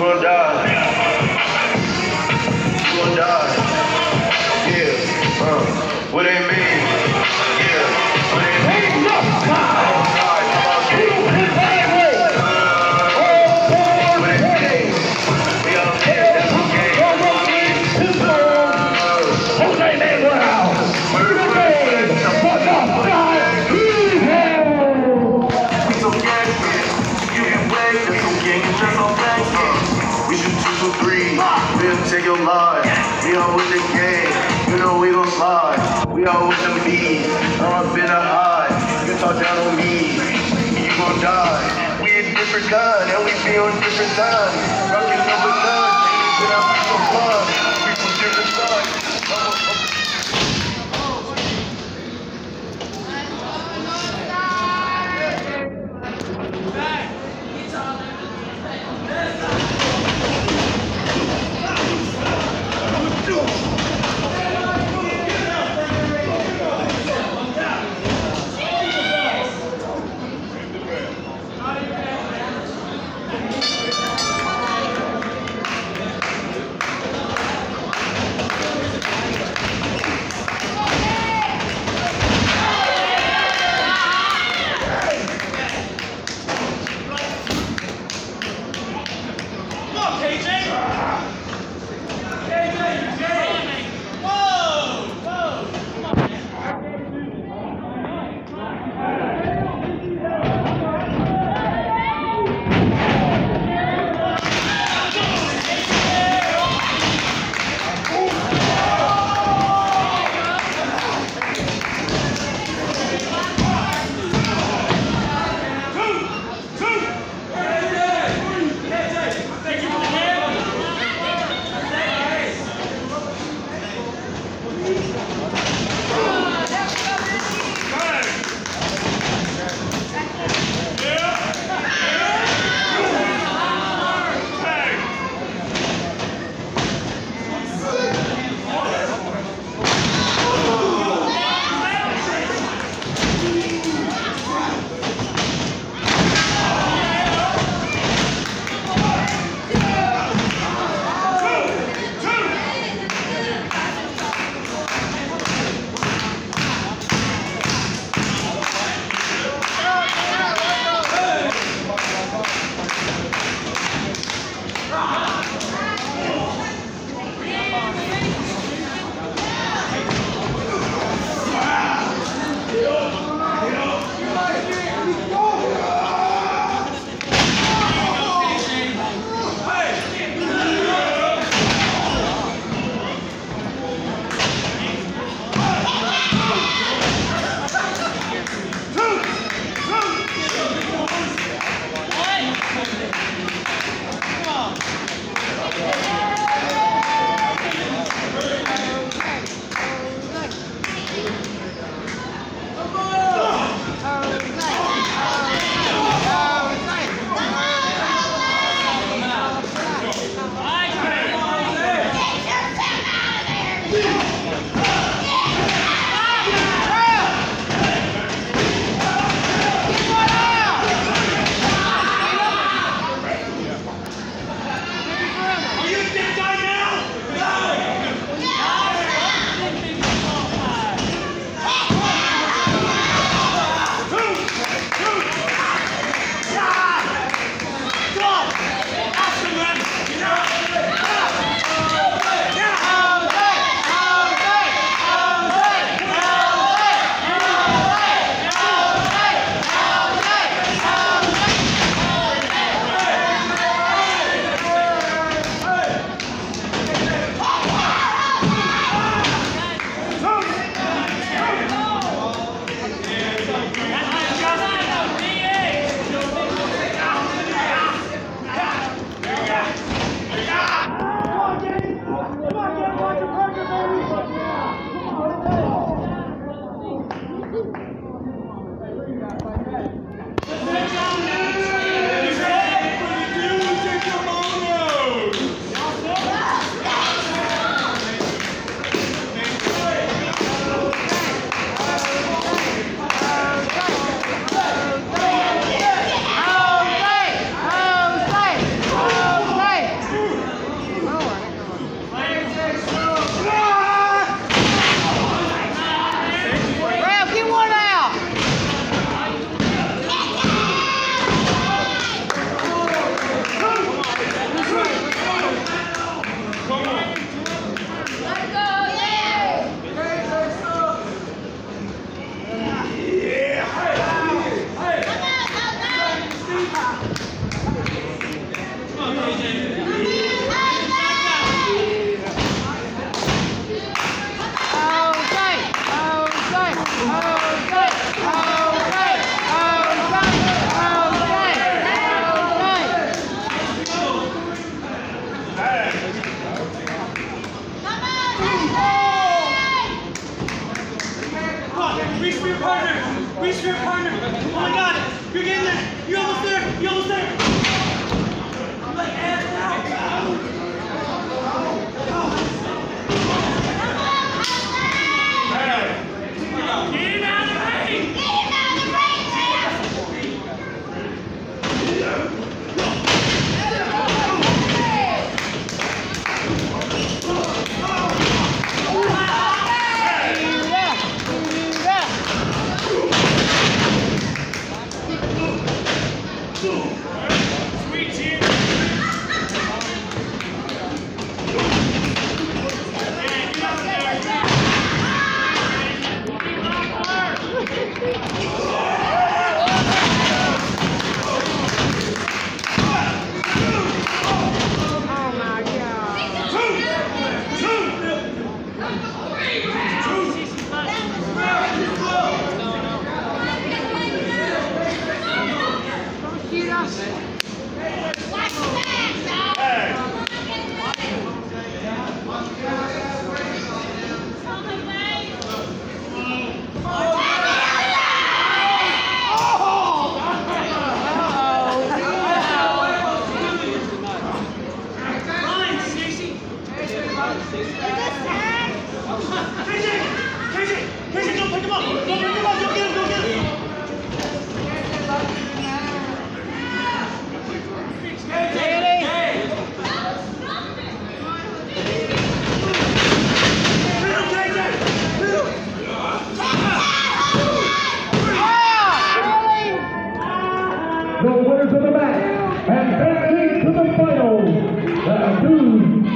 You All with the gang, you know we gon' slide. We with them knees, I'm up in a high. You talk down on me, you gon' die. We a different kind, and we be on different times. Rockin' number nine, we been out so far. We from different sides.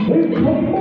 Willkommen.